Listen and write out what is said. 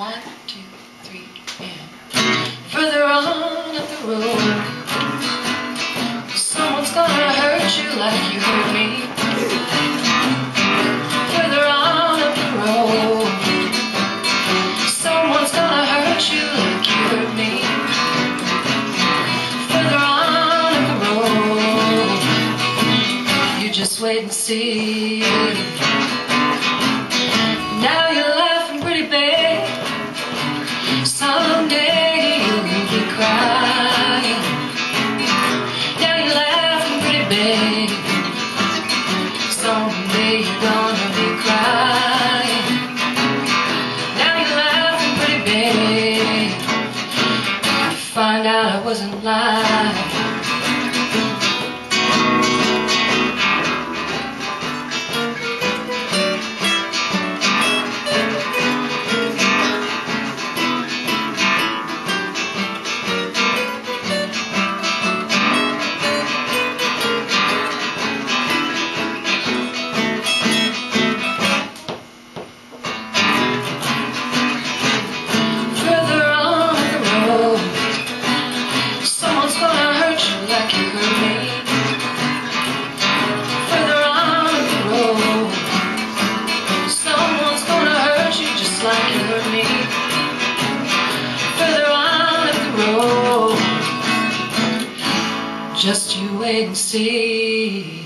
One, two, three, and further on up the road, someone's gonna hurt you like you hurt me. Further on up the road, someone's gonna hurt you like you hurt me. Further on up the road, you just wait and see. Now you're You're gonna be crying. Now you're laughing pretty big. Find out I wasn't lying. Just you wait and see.